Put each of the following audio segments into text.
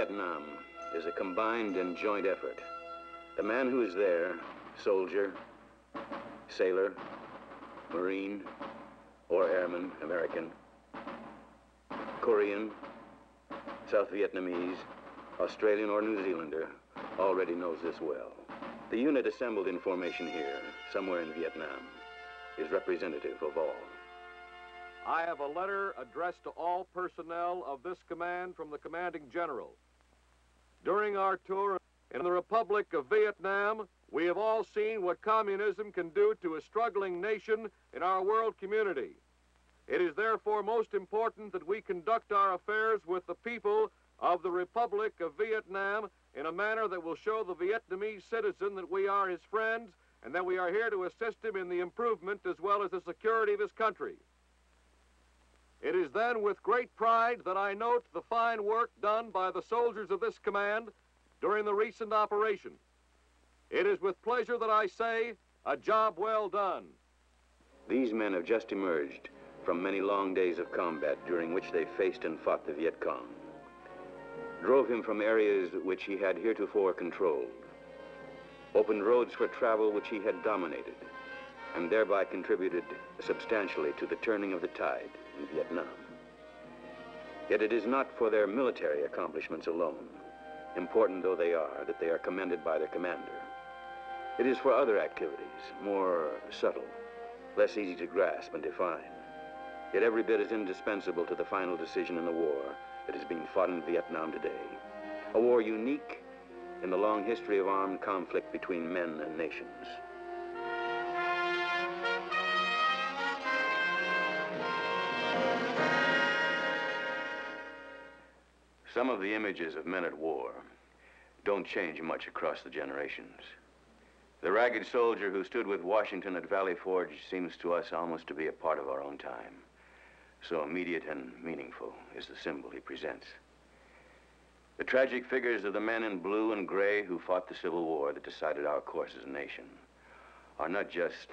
Vietnam is a combined and joint effort. The man who is there, soldier, sailor, Marine, or airman, American, Korean, South Vietnamese, Australian or New Zealander, already knows this well. The unit assembled in formation here, somewhere in Vietnam, is representative of all. I have a letter addressed to all personnel of this command from the commanding general. During our tour in the Republic of Vietnam, we have all seen what communism can do to a struggling nation in our world community. It is therefore most important that we conduct our affairs with the people of the Republic of Vietnam in a manner that will show the Vietnamese citizen that we are his friends and that we are here to assist him in the improvement as well as the security of his country. It is then with great pride that I note the fine work done by the soldiers of this command during the recent operation. It is with pleasure that I say, a job well done. These men have just emerged from many long days of combat during which they faced and fought the Viet Cong. Drove him from areas which he had heretofore controlled. Opened roads for travel which he had dominated, and thereby contributed substantially to the turning of the tide in Vietnam. Yet it is not for their military accomplishments alone, important though they are, that they are commended by their commander. It is for other activities, more subtle, less easy to grasp and define, yet every bit as indispensable to the final decision in the war that is being fought in Vietnam today. A war unique in the long history of armed conflict between men and nations. Some of the images of men at war don't change much across the generations. The ragged soldier who stood with Washington at Valley Forge seems to us almost to be a part of our own time. So immediate and meaningful is the symbol he presents. The tragic figures of the men in blue and gray who fought the Civil War that decided our course as a nation are not just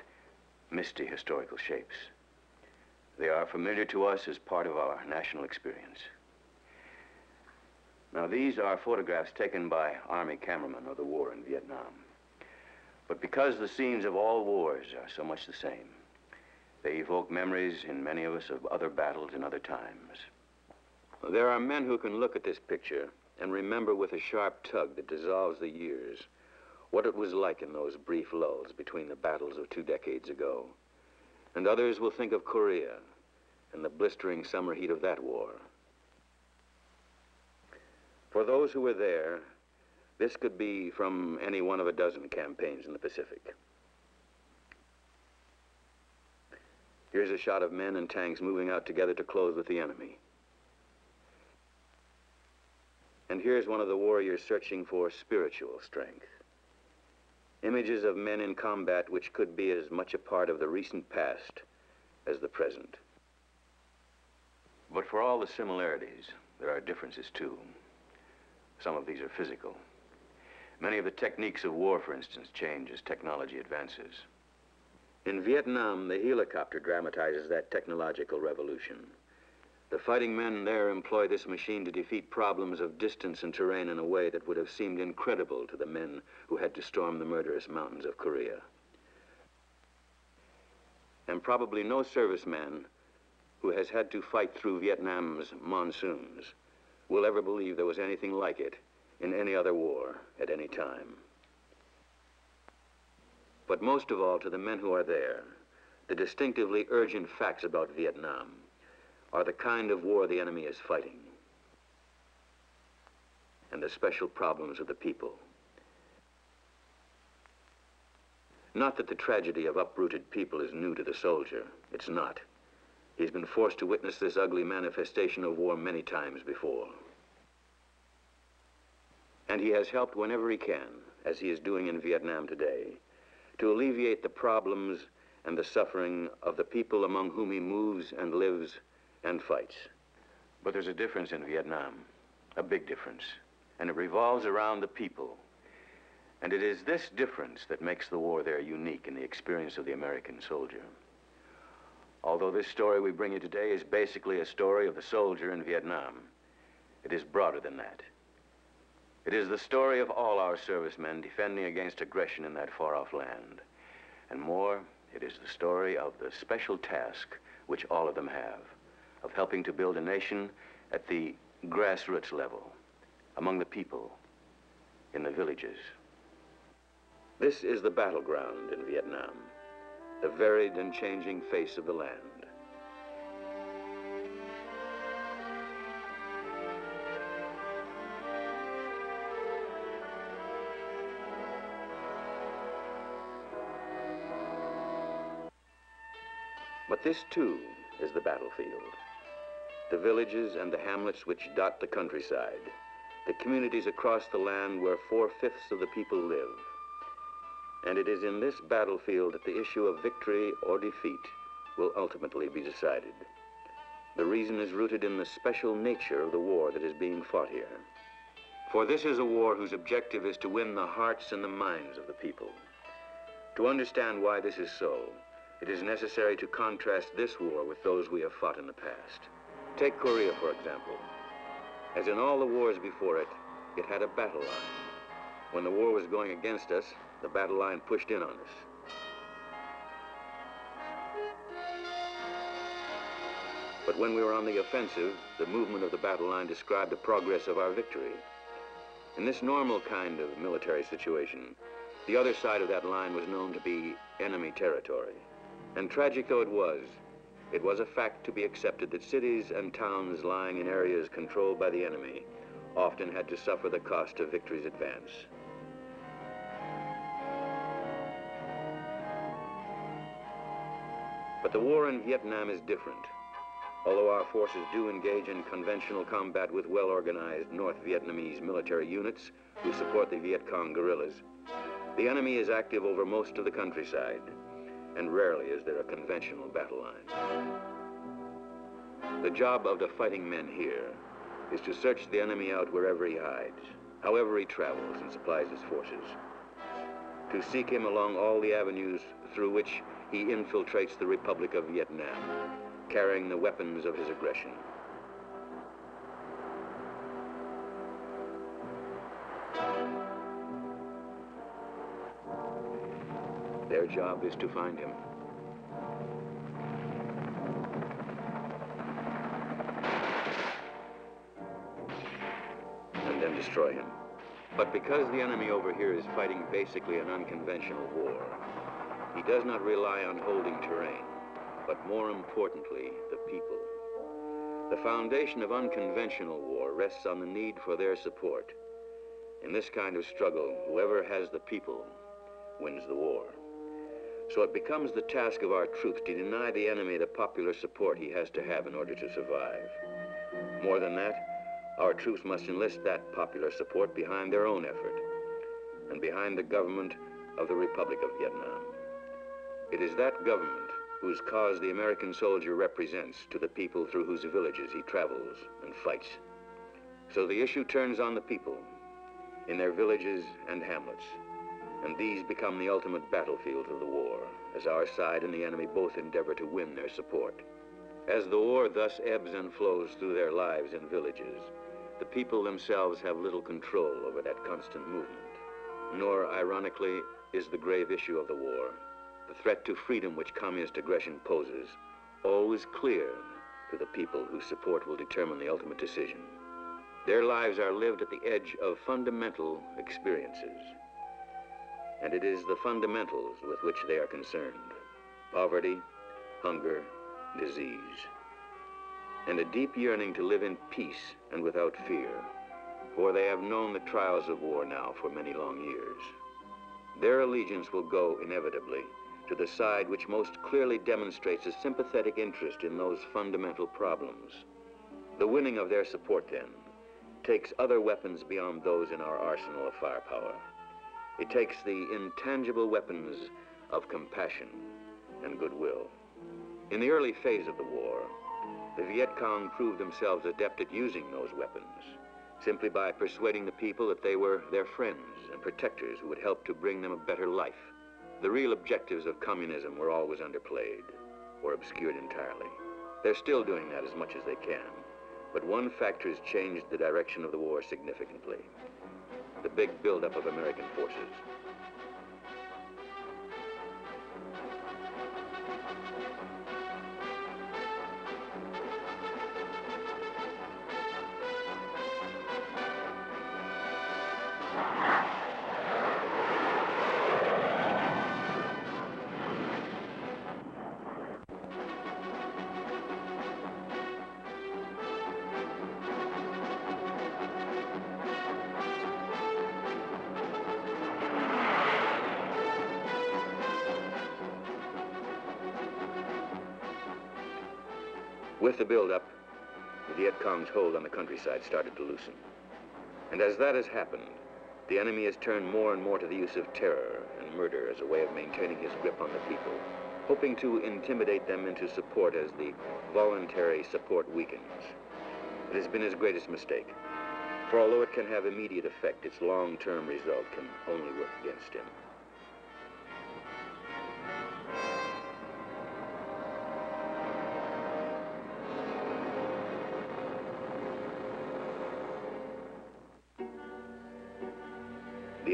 misty historical shapes. They are familiar to us as part of our national experience. Now, these are photographs taken by Army cameramen of the war in Vietnam. But because the scenes of all wars are so much the same, they evoke memories in many of us of other battles in other times. There are men who can look at this picture and remember with a sharp tug that dissolves the years what it was like in those brief lulls between the battles of two decades ago. And others will think of Korea and the blistering summer heat of that war. For those who were there, this could be from any one of a dozen campaigns in the Pacific. Here's a shot of men and tanks moving out together to close with the enemy. And here's one of the warriors searching for spiritual strength. Images of men in combat which could be as much a part of the recent past as the present. But for all the similarities, there are differences too. Some of these are physical. Many of the techniques of war, for instance, change as technology advances. In Vietnam, the helicopter dramatizes that technological revolution. The fighting men there employ this machine to defeat problems of distance and terrain in a way that would have seemed incredible to the men who had to storm the murderous mountains of Korea. And probably no serviceman who has had to fight through Vietnam's monsoons will ever believe there was anything like it in any other war at any time. But most of all, to the men who are there, the distinctively urgent facts about Vietnam are the kind of war the enemy is fighting and the special problems of the people. Not that the tragedy of uprooted people is new to the soldier. It's not. He's been forced to witness this ugly manifestation of war many times before. And he has helped whenever he can, as he is doing in Vietnam today, to alleviate the problems and the suffering of the people among whom he moves and lives and fights. But there's a difference in Vietnam, a big difference, and it revolves around the people. And it is this difference that makes the war there unique in the experience of the American soldier. Although this story we bring you today is basically a story of the soldier in Vietnam, It is broader than that. It is the story of all our servicemen defending against aggression in that far-off land. And more, it is the story of the special task which all of them have, of helping to build a nation at the grassroots level, among the people, in the villages. This is the battleground in Vietnam, the varied and changing face of the land. But this, too, is the battlefield. The villages and the hamlets which dot the countryside. The communities across the land where four-fifths of the people live. And it is in this battlefield that the issue of victory or defeat will ultimately be decided. The reason is rooted in the special nature of the war that is being fought here. For this is a war whose objective is to win the hearts and the minds of the people. To understand why this is so, it is necessary to contrast this war with those we have fought in the past. Take Korea, for example. As in all the wars before it, it had a battle line. When the war was going against us, the battle line pushed in on us. But when we were on the offensive, the movement of the battle line described the progress of our victory. In this normal kind of military situation, the other side of that line was known to be enemy territory. And tragic though it was, it was a fact to be accepted that cities and towns lying in areas controlled by the enemy often had to suffer the cost of victory's advance. But the war in Vietnam is different. Although our forces do engage in conventional combat with well-organized North Vietnamese military units who support the Viet Cong guerrillas, the enemy is active over most of the countryside and rarely is there a conventional battle line. The job of the fighting men here is to search the enemy out wherever he hides, however he travels and supplies his forces, to seek him along all the avenues through which he infiltrates the Republic of Vietnam, carrying the weapons of his aggression. Their job is to find him. And then destroy him. But because the enemy over here is fighting basically an unconventional war, he does not rely on holding terrain, but more importantly, the people. The foundation of unconventional war rests on the need for their support. In this kind of struggle, whoever has the people wins the war. So it becomes the task of our troops to deny the enemy the popular support he has to have in order to survive. More than that, our troops must enlist that popular support behind their own effort and behind the government of the Republic of Vietnam. It is that government whose cause the American soldier represents to the people through whose villages he travels and fights. So the issue turns on the people in their villages and hamlets and these become the ultimate battlefield of the war, as our side and the enemy both endeavor to win their support. As the war thus ebbs and flows through their lives and villages, the people themselves have little control over that constant movement. Nor, ironically, is the grave issue of the war, the threat to freedom which communist aggression poses, always clear to the people whose support will determine the ultimate decision. Their lives are lived at the edge of fundamental experiences and it is the fundamentals with which they are concerned. Poverty, hunger, disease, and a deep yearning to live in peace and without fear, for they have known the trials of war now for many long years. Their allegiance will go, inevitably, to the side which most clearly demonstrates a sympathetic interest in those fundamental problems. The winning of their support, then, takes other weapons beyond those in our arsenal of firepower. It takes the intangible weapons of compassion and goodwill. In the early phase of the war, the Viet Cong proved themselves adept at using those weapons, simply by persuading the people that they were their friends and protectors who would help to bring them a better life. The real objectives of communism were always underplayed or obscured entirely. They're still doing that as much as they can, But one factor has changed the direction of the war significantly. The big buildup of American forces. With the buildup, the Viet Cong's hold on the countryside started to loosen. And as that has happened, the enemy has turned more and more to the use of terror and murder as a way of maintaining his grip on the people, hoping to intimidate them into support as the voluntary support weakens. It has been his greatest mistake. For although it can have immediate effect, its long-term result can only work against him.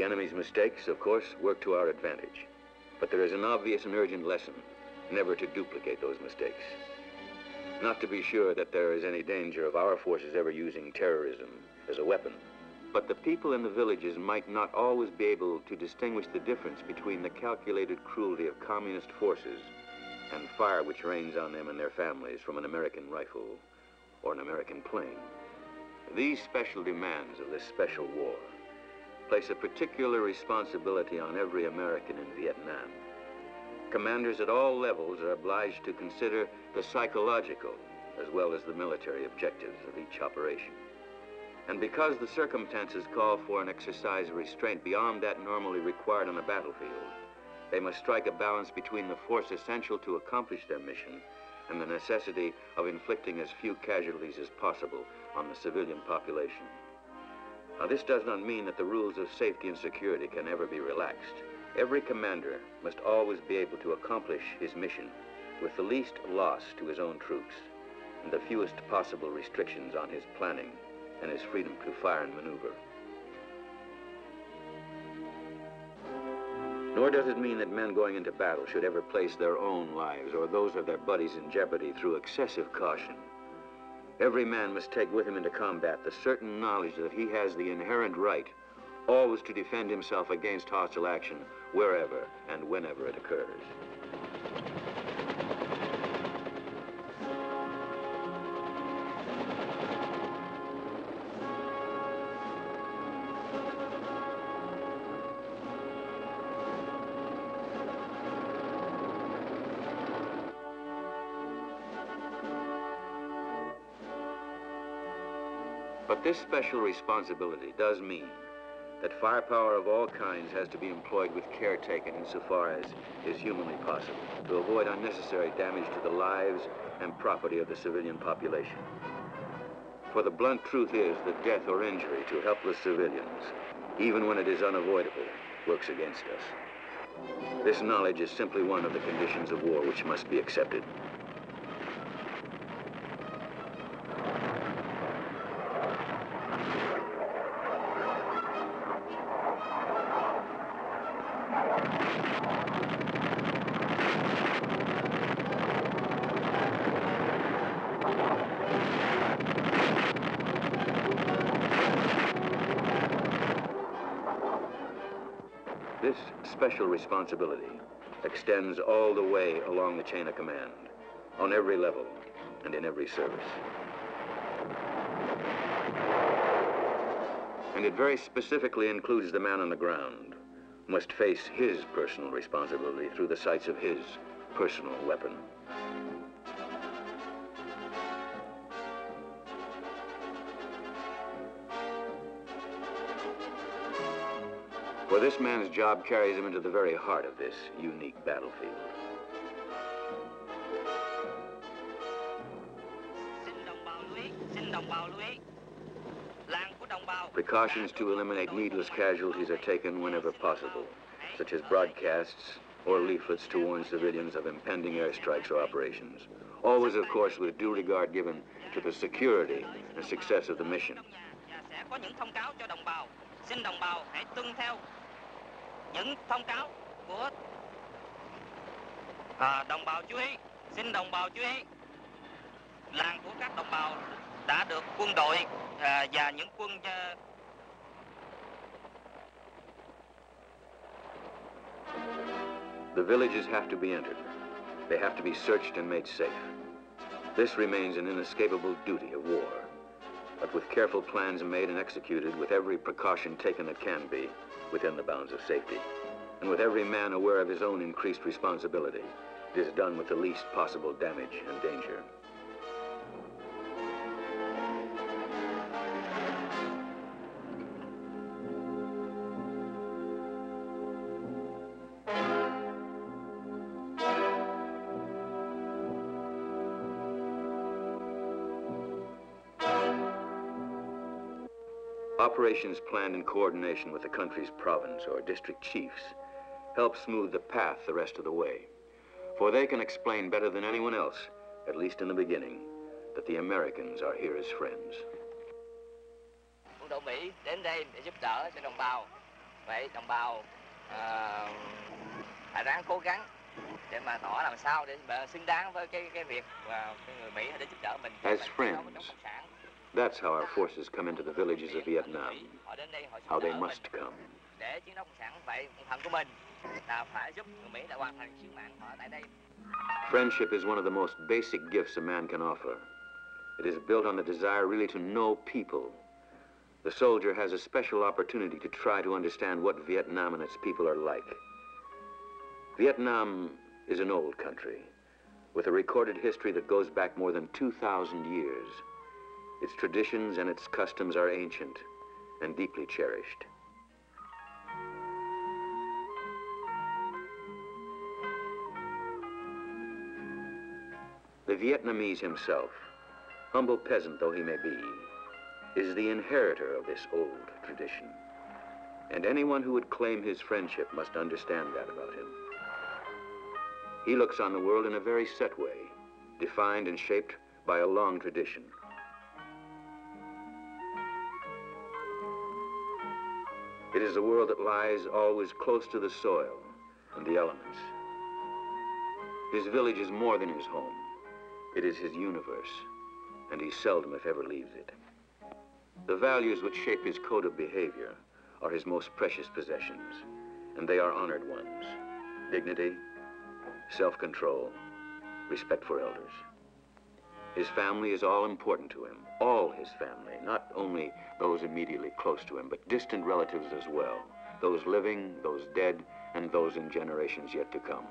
Enemy's mistakes, of course, work to our advantage. But there is an obvious and urgent lesson, never to duplicate those mistakes. Not to be sure that there is any danger of our forces ever using terrorism as a weapon. But the people in the villages might not always be able to distinguish the difference between the calculated cruelty of communist forces and fire which rains on them and their families from an American rifle or an American plane. These special demands of this special war place a particular responsibility on every American in Vietnam. Commanders at all levels are obliged to consider the psychological as well as the military objectives of each operation. And because the circumstances call for an exercise of restraint beyond that normally required on a battlefield, they must strike a balance between the force essential to accomplish their mission and the necessity of inflicting as few casualties as possible on the civilian population. Now, this does not mean that the rules of safety and security can ever be relaxed. Every commander must always be able to accomplish his mission with the least loss to his own troops and the fewest possible restrictions on his planning and his freedom to fire and maneuver. Nor does it mean that men going into battle should ever place their own lives or those of their buddies in jeopardy through excessive caution. Every man must take with him into combat the certain knowledge that he has the inherent right always to defend himself against hostile action wherever and whenever it occurs. This special responsibility does mean that firepower of all kinds has to be employed with care taken insofar as is humanly possible to avoid unnecessary damage to the lives and property of the civilian population. For the blunt truth is that death or injury to helpless civilians, even when it is unavoidable, works against us. This knowledge is simply one of the conditions of war which must be accepted. This special responsibility extends all the way along the chain of command, on every level and in every service. And it very specifically includes the man on the ground, must face his personal responsibility through the sights of his personal weapon. This man's job carries him into the very heart of this unique battlefield. Precautions to eliminate needless casualties are taken whenever possible, such as broadcasts or leaflets to warn civilians of impending airstrikes or operations. Always, of course, with due regard given to the security and success of the mission. Những thông cáo của à, đồng bào chú ý. Xin đồng bào chú ý. Làng của các đồng bào đã được quân đội à, và những quân à, The villages have to be entered. They have to be searched and made safe. This remains an inescapable duty of war. But with careful plans made and executed, with every precaution taken that can be, within the bounds of safety, and with every man aware of his own increased responsibility, it is done with the least possible damage and danger. Operations planned in coordination with the country's province or district chiefs help smooth the path the rest of the way. For they can explain better than anyone else, at least in the beginning, that the Americans are here as friends. quân đội Mỹ đến đây để giúp đỡ cho đồng bào. Vậy đồng bào à, phải ráng cố gắng để mà tỏ làm sao để xứng đáng với cái cái việc mà cái người Mỹ đến giúp đỡ mình. As friends. That's how our forces come into the villages of Vietnam, how they must come. Friendship is one of the most basic gifts a man can offer. It is built on the desire really to know people. The soldier has a special opportunity to try to understand what Vietnam and its people are like. Vietnam is an old country with a recorded history that goes back more than 2,000 years. Its traditions and its customs are ancient and deeply cherished. The Vietnamese himself, humble peasant though he may be, is the inheritor of this old tradition. And anyone who would claim his friendship must understand that about him. He looks on the world in a very set way, defined and shaped by a long tradition. It is a world that lies always close to the soil and the elements. His village is more than his home. It is his universe, and he seldom, if ever, leaves it. The values which shape his code of behavior are his most precious possessions, and they are honored ones. Dignity, self-control, respect for elders. His family is all important to him, all his family, not only those immediately close to him, but distant relatives as well, those living, those dead, and those in generations yet to come.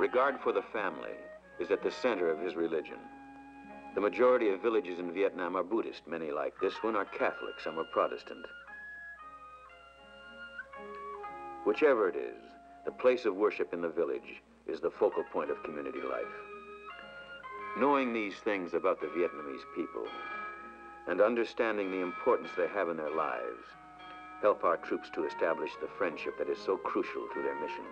Regard for the family is at the center of his religion. The majority of villages in Vietnam are Buddhist. Many, like this one, are Catholic. Some are Protestant. Whichever it is, the place of worship in the village is the focal point of community life. Knowing these things about the Vietnamese people and understanding the importance they have in their lives help our troops to establish the friendship that is so crucial to their mission.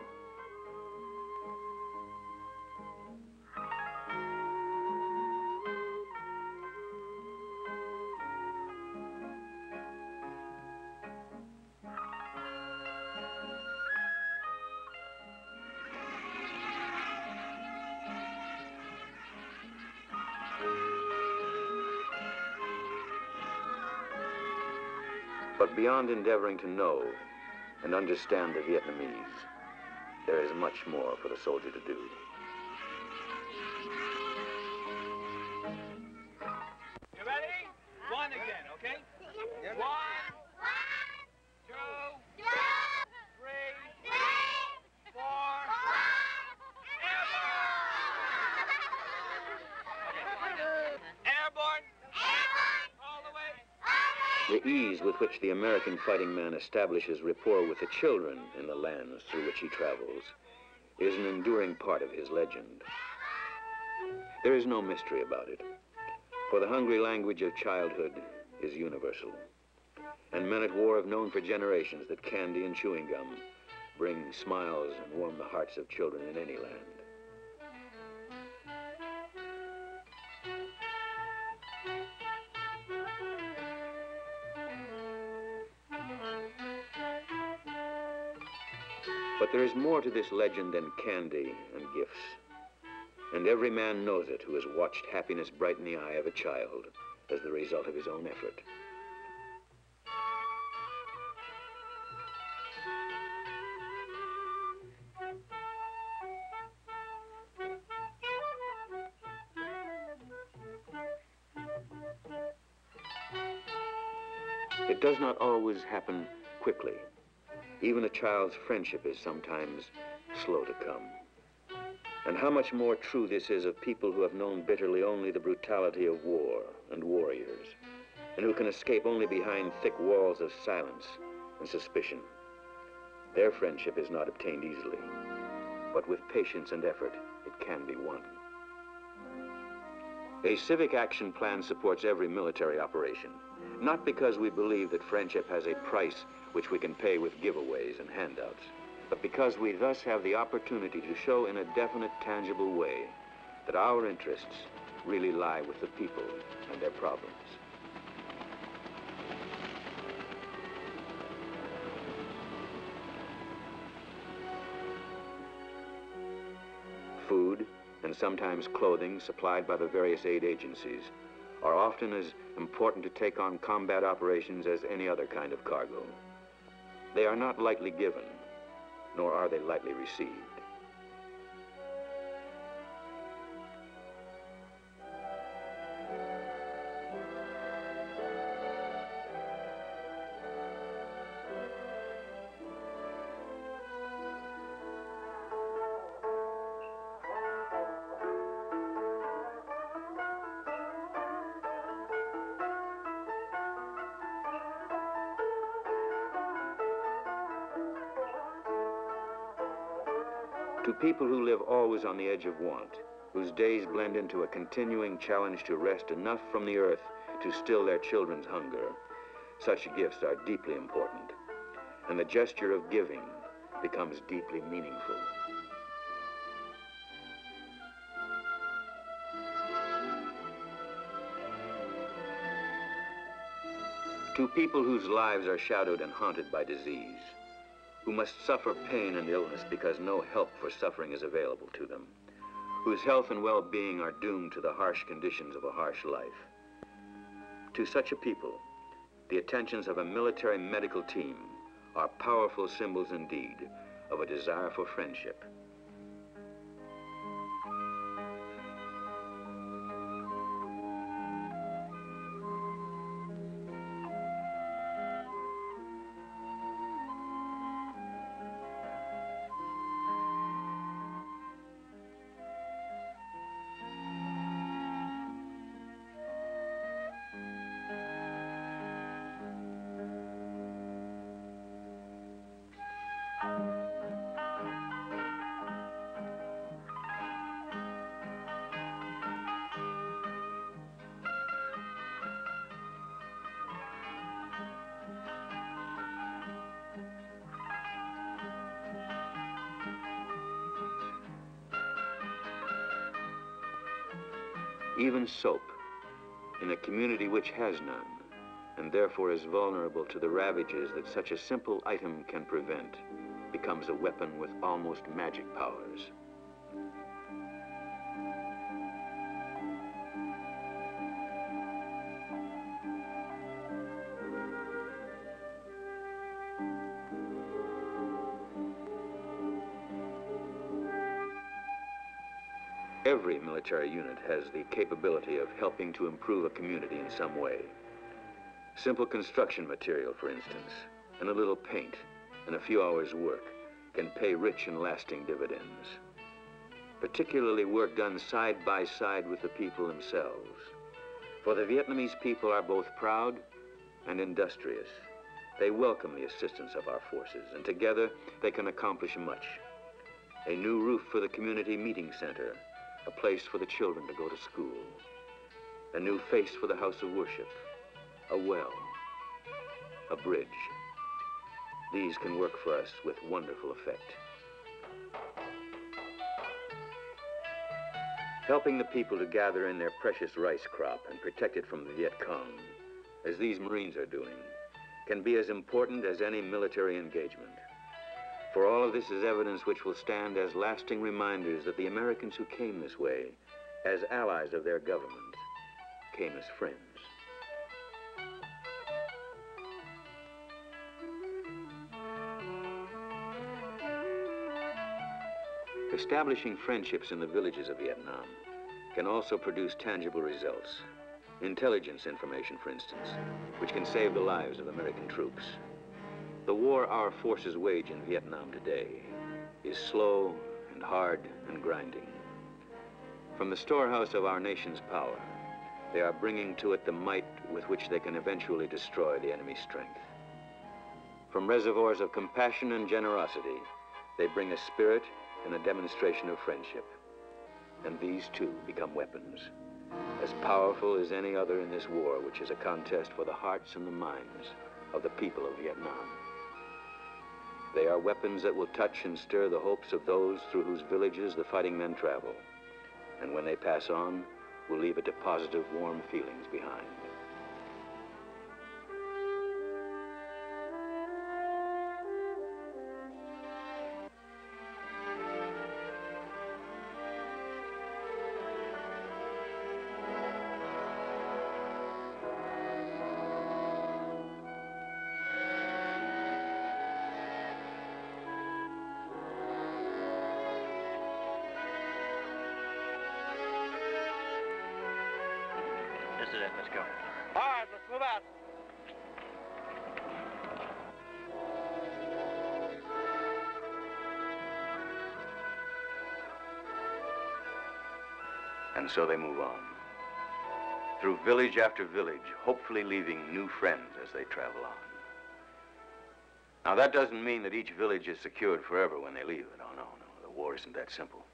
But beyond endeavoring to know and understand the Vietnamese, there is much more for the soldier to do. Which the American fighting man establishes rapport with the children in the lands through which he travels is an enduring part of his legend. There is no mystery about it, for the hungry language of childhood is universal. And men at war have known for generations that candy and chewing gum bring smiles and warm the hearts of children in any land. But there is more to this legend than candy and gifts. And every man knows it who has watched happiness brighten the eye of a child as the result of his own effort. It does not always happen quickly. Even a child's friendship is sometimes slow to come. And how much more true this is of people who have known bitterly only the brutality of war and warriors, and who can escape only behind thick walls of silence and suspicion. Their friendship is not obtained easily, but with patience and effort, it can be won. A civic action plan supports every military operation, not because we believe that friendship has a price which we can pay with giveaways and handouts, but because we thus have the opportunity to show in a definite, tangible way that our interests really lie with the people and their problems. Food and sometimes clothing supplied by the various aid agencies are often as important to take on combat operations as any other kind of cargo. They are not lightly given, nor are they lightly received. People who live always on the edge of want, whose days blend into a continuing challenge to wrest enough from the earth to still their children's hunger, such gifts are deeply important. And the gesture of giving becomes deeply meaningful. To people whose lives are shadowed and haunted by disease, who must suffer pain and illness because no help for suffering is available to them, whose health and well-being are doomed to the harsh conditions of a harsh life. To such a people, the attentions of a military medical team are powerful symbols indeed of a desire for friendship. Even soap, in a community which has none, and therefore is vulnerable to the ravages that such a simple item can prevent, becomes a weapon with almost magic powers. Every military unit has the capability of helping to improve a community in some way. Simple construction material, for instance, and a little paint and a few hours' work can pay rich and lasting dividends. Particularly work done side by side with the people themselves. For the Vietnamese people are both proud and industrious. They welcome the assistance of our forces, and together they can accomplish much. A new roof for the community meeting center, a place for the children to go to school, a new face for the house of worship, a well, a bridge. These can work for us with wonderful effect. Helping the people to gather in their precious rice crop and protect it from the Viet Cong, as these Marines are doing, can be as important as any military engagement. For all of this is evidence which will stand as lasting reminders that the Americans who came this way, as allies of their government, came as friends. Establishing friendships in the villages of Vietnam can also produce tangible results. Intelligence information, for instance, which can save the lives of American troops. The war our forces wage in Vietnam today is slow and hard and grinding. From the storehouse of our nation's power, they are bringing to it the might with which they can eventually destroy the enemy's strength. From reservoirs of compassion and generosity, they bring a spirit and a demonstration of friendship. And these too become weapons, as powerful as any other in this war, which is a contest for the hearts and the minds of the people of Vietnam. They are weapons that will touch and stir the hopes of those through whose villages the fighting men travel. And when they pass on, will leave a deposit of warm feelings behind. And so they move on. Through village after village, hopefully leaving new friends as they travel on. Now, that doesn't mean that each village is secured forever when they leave it. Oh, no, no. The war isn't that simple.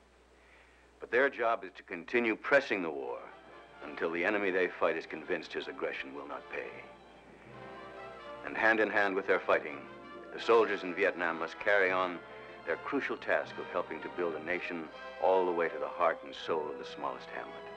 But their job is to continue pressing the war until the enemy they fight is convinced his aggression will not pay. And hand in hand with their fighting, the soldiers in Vietnam must carry on their crucial task of helping to build a nation all the way to the heart and soul of the smallest hamlet.